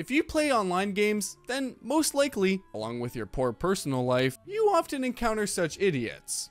If you play online games, then most likely, along with your poor personal life, you often encounter such idiots.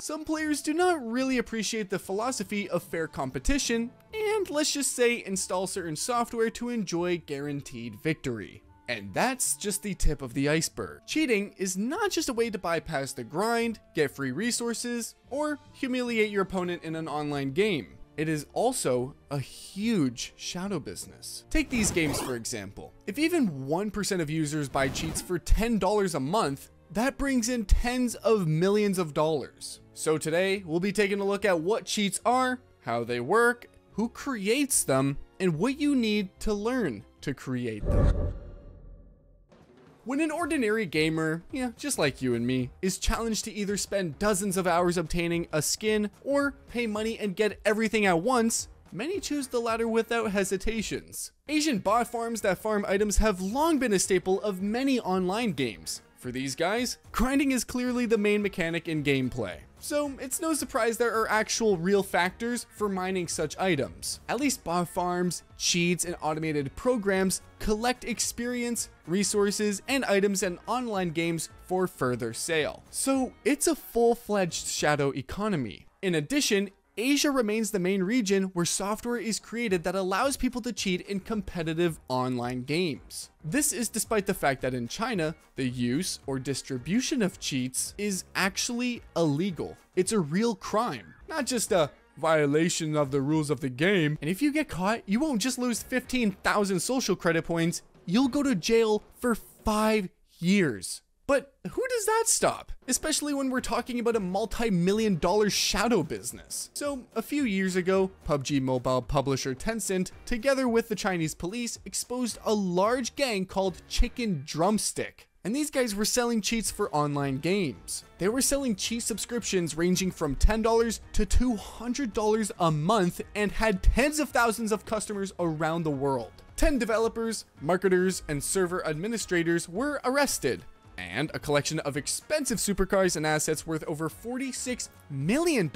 Some players do not really appreciate the philosophy of fair competition, and let's just say install certain software to enjoy guaranteed victory. And that's just the tip of the iceberg. Cheating is not just a way to bypass the grind, get free resources, or humiliate your opponent in an online game. It is also a huge shadow business. Take these games for example. If even 1% of users buy cheats for $10 a month, that brings in tens of millions of dollars. So today, we'll be taking a look at what cheats are, how they work, who creates them, and what you need to learn to create them. When an ordinary gamer, yeah, just like you and me, is challenged to either spend dozens of hours obtaining a skin or pay money and get everything at once, many choose the latter without hesitations. Asian bot farms that farm items have long been a staple of many online games. For these guys, grinding is clearly the main mechanic in gameplay. So it's no surprise there are actual real factors for mining such items. At least bot farms, cheats, and automated programs collect experience, resources, and items in online games for further sale. So it's a full-fledged shadow economy. In addition, Asia remains the main region where software is created that allows people to cheat in competitive online games. This is despite the fact that in China, the use or distribution of cheats is actually illegal. It's a real crime, not just a violation of the rules of the game. And if you get caught, you won't just lose 15,000 social credit points, you'll go to jail for five years. But who does that stop? Especially when we're talking about a multi-million dollar shadow business. So a few years ago, PUBG mobile publisher Tencent, together with the Chinese police, exposed a large gang called Chicken Drumstick. And these guys were selling cheats for online games. They were selling cheat subscriptions ranging from $10 to $200 a month and had tens of thousands of customers around the world. 10 developers, marketers, and server administrators were arrested, and a collection of expensive supercars and assets worth over $46 million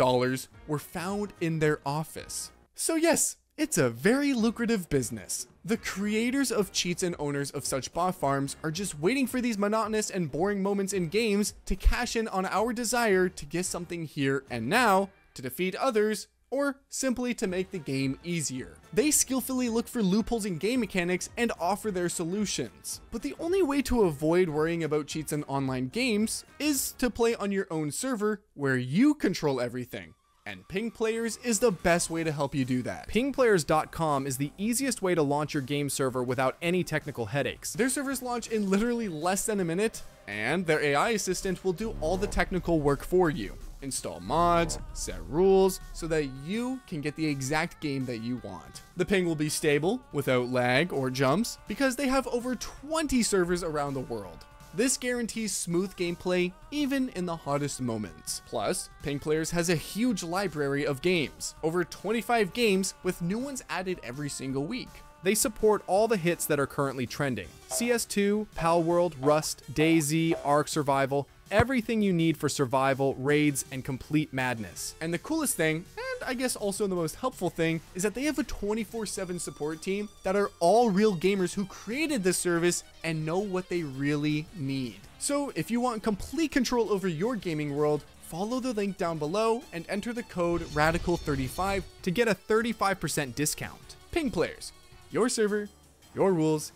were found in their office. So yes, it's a very lucrative business. The creators of cheats and owners of such bot farms are just waiting for these monotonous and boring moments in games to cash in on our desire to get something here and now, to defeat others, or simply to make the game easier. They skillfully look for loopholes in game mechanics and offer their solutions. But the only way to avoid worrying about cheats in online games is to play on your own server where you control everything. And Ping Players is the best way to help you do that. Pingplayers.com is the easiest way to launch your game server without any technical headaches. Their servers launch in literally less than a minute, and their AI assistant will do all the technical work for you. Install mods, set rules, so that you can get the exact game that you want. The ping will be stable, without lag or jumps, because they have over 20 servers around the world. This guarantees smooth gameplay even in the hottest moments. Plus, Ping Players has a huge library of games, over 25 games with new ones added every single week. They support all the hits that are currently trending. CS2, Palworld, Rust, DayZ, Ark Survival, everything you need for survival, raids, and complete madness. And the coolest thing, and I guess also the most helpful thing, is that they have a 24-7 support team that are all real gamers who created this service and know what they really need. So if you want complete control over your gaming world, follow the link down below and enter the code RADICAL35 to get a 35% discount. Ping Players. Your server, your rules,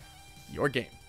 your game.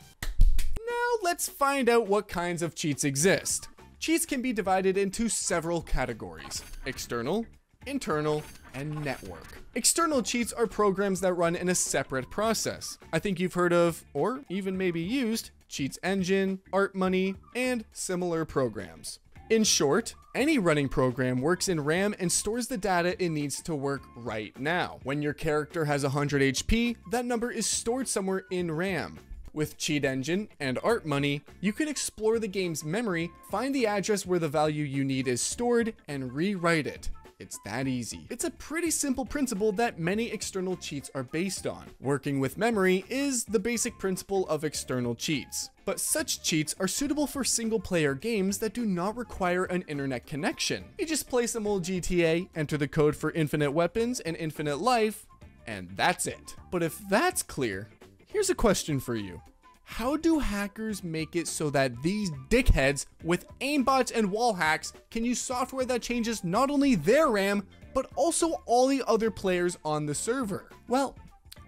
Let's find out what kinds of cheats exist. Cheats can be divided into several categories. External, internal, and network. External cheats are programs that run in a separate process. I think you've heard of, or even maybe used, Cheats Engine, Art Money, and similar programs. In short, any running program works in RAM and stores the data it needs to work right now. When your character has 100 HP, that number is stored somewhere in RAM. With Cheat Engine and Art Money, you can explore the game's memory, find the address where the value you need is stored, and rewrite it. It's that easy. It's a pretty simple principle that many external cheats are based on. Working with memory is the basic principle of external cheats. But such cheats are suitable for single player games that do not require an internet connection. You just play some old GTA, enter the code for infinite weapons and infinite life, and that's it. But if that's clear, here's a question for you. How do hackers make it so that these dickheads with aimbots and wall hacks can use software that changes not only their RAM, but also all the other players on the server? Well,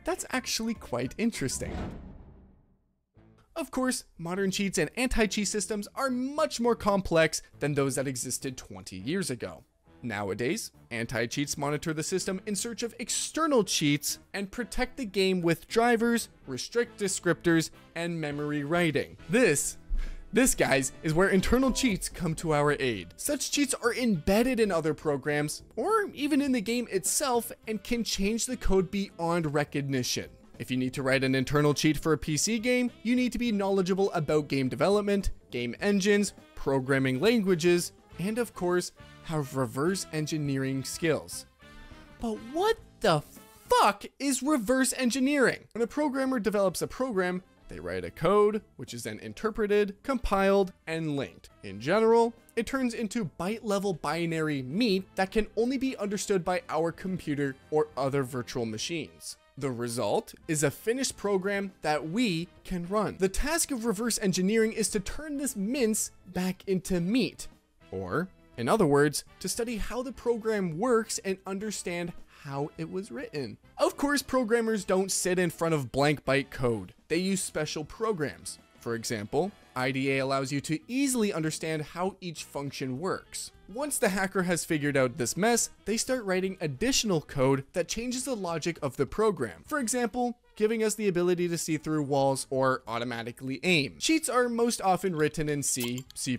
that's actually quite interesting. Of course, modern cheats and anti-cheat systems are much more complex than those that existed 20 years ago. Nowadays, anti-cheats monitor the system in search of external cheats and protect the game with drivers, restrict descriptors, and memory writing. This this, guys, is where internal cheats come to our aid. Such cheats are embedded in other programs, or even in the game itself, and can change the code beyond recognition. If you need to write an internal cheat for a PC game, you need to be knowledgeable about game development, game engines, programming languages, and of course, have reverse engineering skills. But what the fuck is reverse engineering? When a programmer develops a program, they write a code, which is then interpreted, compiled, and linked. In general, it turns into byte level binary meat that can only be understood by our computer or other virtual machines. The result is a finished program that we can run. The task of reverse engineering is to turn this mince back into meat, or in other words, to study how the program works and understand how it was written. Of course, programmers don't sit in front of blank byte code. They use special programs. For example, IDA allows you to easily understand how each function works. Once the hacker has figured out this mess, they start writing additional code that changes the logic of the program. For example, giving us the ability to see through walls or automatically aim. Cheats are most often written in C, C++,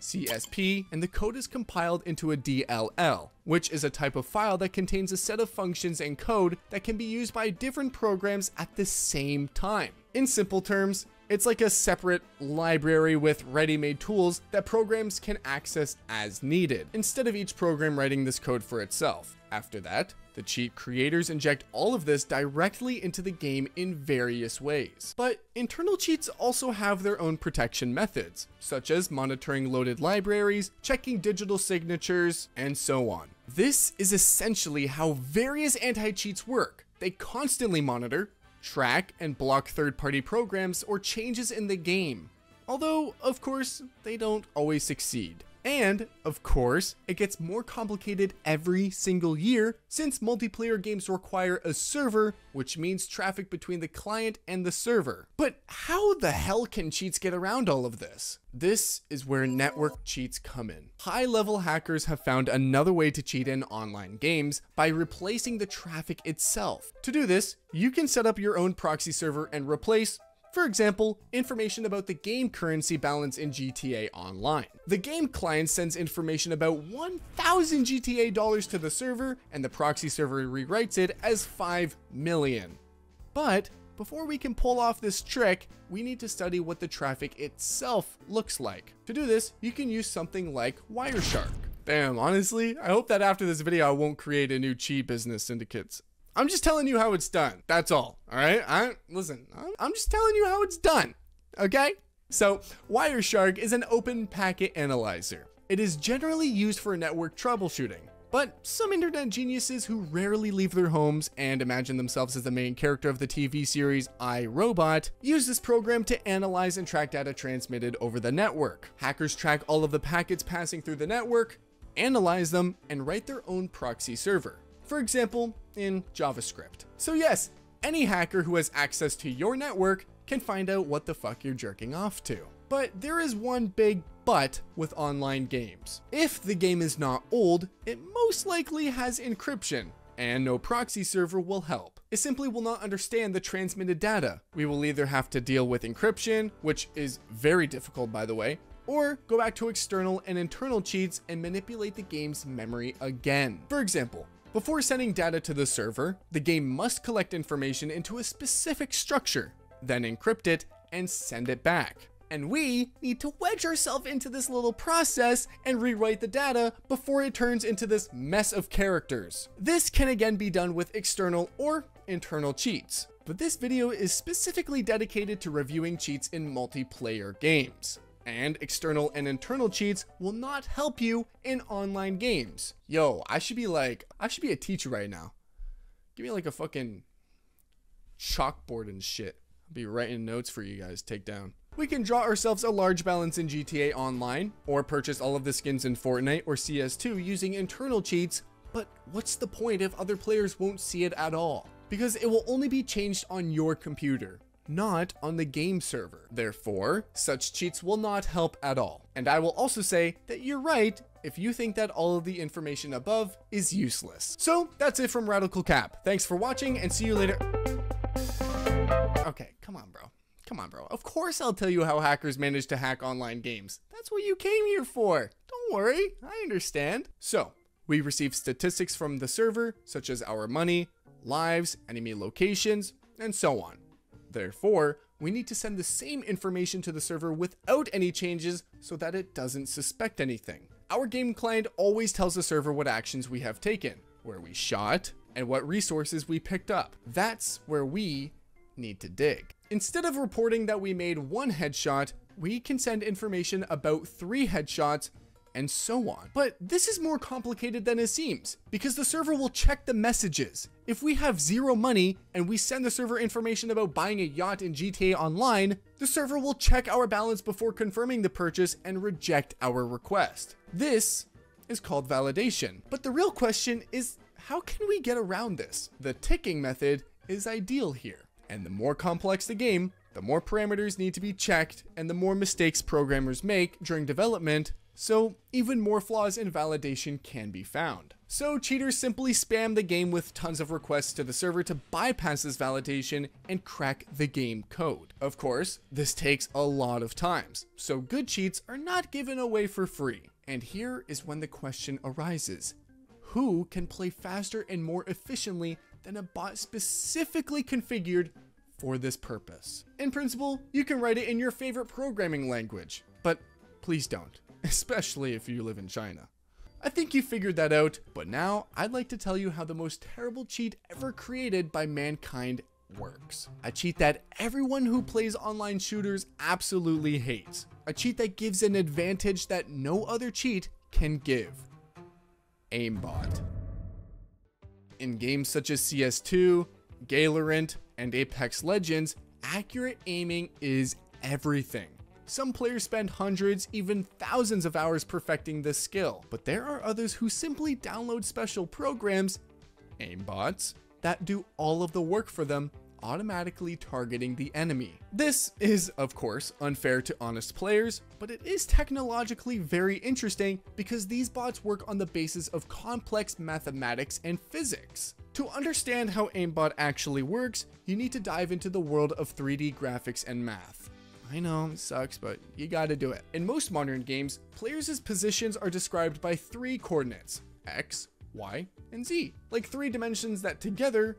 C#, and the code is compiled into a DLL, which is a type of file that contains a set of functions and code that can be used by different programs at the same time. In simple terms, it's like a separate library with ready-made tools that programs can access as needed, instead of each program writing this code for itself. After that, the cheat creators inject all of this directly into the game in various ways. But internal cheats also have their own protection methods, such as monitoring loaded libraries, checking digital signatures, and so on. This is essentially how various anti-cheats work. They constantly monitor, track and block third-party programs or changes in the game. Although, of course, they don't always succeed. And, of course, it gets more complicated every single year since multiplayer games require a server, which means traffic between the client and the server. But how the hell can cheats get around all of this? This is where network cheats come in. High level hackers have found another way to cheat in online games by replacing the traffic itself. To do this, you can set up your own proxy server and replace for example, information about the game currency balance in GTA Online. The game client sends information about 1,000 GTA dollars to the server, and the proxy server rewrites it as 5 million. But before we can pull off this trick, we need to study what the traffic itself looks like. To do this, you can use something like Wireshark. Damn, honestly, I hope that after this video I won't create a new cheat business syndicates. I'm just telling you how it's done. That's all. All right. I listen. I'm just telling you how it's done. Okay. So Wireshark is an open packet analyzer. It is generally used for network troubleshooting. But some internet geniuses who rarely leave their homes and imagine themselves as the main character of the TV series I, Robot use this program to analyze and track data transmitted over the network. Hackers track all of the packets passing through the network, analyze them, and write their own proxy server for example, in JavaScript. So yes, any hacker who has access to your network can find out what the fuck you're jerking off to. But there is one big but with online games. If the game is not old, it most likely has encryption, and no proxy server will help. It simply will not understand the transmitted data. We will either have to deal with encryption, which is very difficult by the way, or go back to external and internal cheats and manipulate the game's memory again. For example, before sending data to the server, the game must collect information into a specific structure, then encrypt it and send it back. And we need to wedge ourselves into this little process and rewrite the data before it turns into this mess of characters. This can again be done with external or internal cheats, but this video is specifically dedicated to reviewing cheats in multiplayer games. And external and internal cheats will not help you in online games. Yo, I should be like, I should be a teacher right now. Give me like a fucking chalkboard and shit. I'll be writing notes for you guys take down. We can draw ourselves a large balance in GTA Online, or purchase all of the skins in Fortnite or CS2 using internal cheats, but what's the point if other players won't see it at all? Because it will only be changed on your computer, not on the game server. Therefore, such cheats will not help at all. And I will also say that you're right if you think that all of the information above is useless. So that's it from Radical Cap. Thanks for watching and see you later. Okay, come on, bro. Come on, bro. Of course I'll tell you how hackers manage to hack online games. That's what you came here for. Don't worry, I understand. So, we receive statistics from the server, such as our money, lives, enemy locations, and so on. Therefore, we need to send the same information to the server without any changes so that it doesn't suspect anything. Our game client always tells the server what actions we have taken, where we shot, and what resources we picked up. That's where we need to dig. Instead of reporting that we made one headshot, we can send information about three headshots and so on. But this is more complicated than it seems, because the server will check the messages. If we have zero money and we send the server information about buying a yacht in GTA Online, the server will check our balance before confirming the purchase and reject our request. This is called validation. But the real question is, how can we get around this? The ticking method is ideal here. And the more complex the game, the more parameters need to be checked and the more mistakes programmers make during development, so even more flaws in validation can be found. So cheaters simply spam the game with tons of requests to the server to bypass this validation and crack the game code. Of course, this takes a lot of times, so good cheats are not given away for free. And here is when the question arises. Who can play faster and more efficiently than a bot specifically configured for this purpose. In principle, you can write it in your favorite programming language, but please don't, especially if you live in China. I think you figured that out, but now I'd like to tell you how the most terrible cheat ever created by mankind works. A cheat that everyone who plays online shooters absolutely hates. A cheat that gives an advantage that no other cheat can give. Aimbot. In games such as CS2, Valorant, and Apex Legends, accurate aiming is everything. Some players spend hundreds, even thousands of hours perfecting this skill, but there are others who simply download special programs, aimbots, that do all of the work for them automatically targeting the enemy. This is, of course, unfair to honest players, but it is technologically very interesting because these bots work on the basis of complex mathematics and physics. To understand how aimbot actually works, you need to dive into the world of 3D graphics and math. I know, it sucks, but you gotta do it. In most modern games, players' positions are described by three coordinates, x, y, and z, like three dimensions that together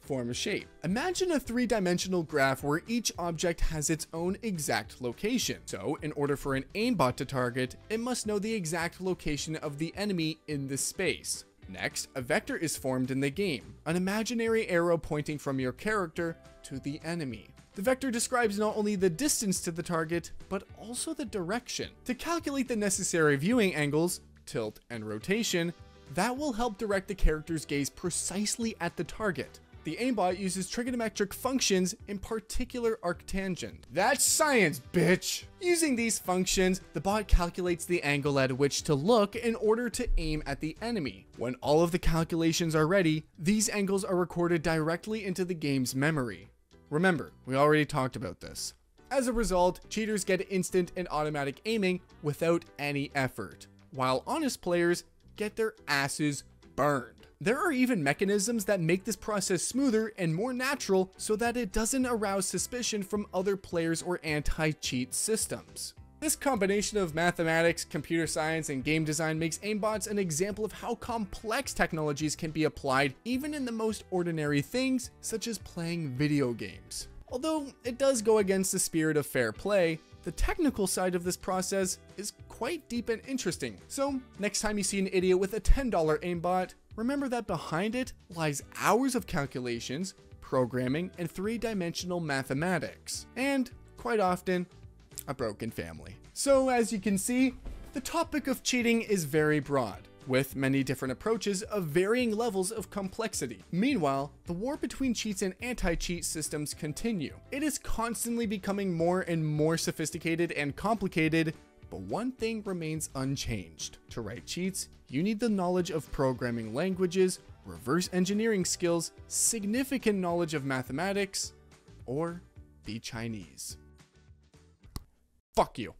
form a shape. Imagine a three-dimensional graph where each object has its own exact location. So in order for an aimbot to target, it must know the exact location of the enemy in this space. Next, a vector is formed in the game, an imaginary arrow pointing from your character to the enemy. The vector describes not only the distance to the target, but also the direction. To calculate the necessary viewing angles, tilt, and rotation, that will help direct the character's gaze precisely at the target. The aimbot uses trigonometric functions, in particular arctangent. That's science, bitch! Using these functions, the bot calculates the angle at which to look in order to aim at the enemy. When all of the calculations are ready, these angles are recorded directly into the game's memory. Remember, we already talked about this. As a result, cheaters get instant and automatic aiming without any effort, while honest players get their asses burned. There are even mechanisms that make this process smoother and more natural so that it doesn't arouse suspicion from other players or anti-cheat systems. This combination of mathematics, computer science, and game design makes aimbots an example of how complex technologies can be applied even in the most ordinary things, such as playing video games. Although it does go against the spirit of fair play, the technical side of this process is quite deep and interesting. So, next time you see an idiot with a $10 aimbot, remember that behind it lies hours of calculations, programming, and three dimensional mathematics. And, quite often, a broken family. So, as you can see, the topic of cheating is very broad with many different approaches of varying levels of complexity. Meanwhile, the war between cheats and anti-cheat systems continue. It is constantly becoming more and more sophisticated and complicated, but one thing remains unchanged. To write cheats, you need the knowledge of programming languages, reverse engineering skills, significant knowledge of mathematics, or be Chinese. Fuck you.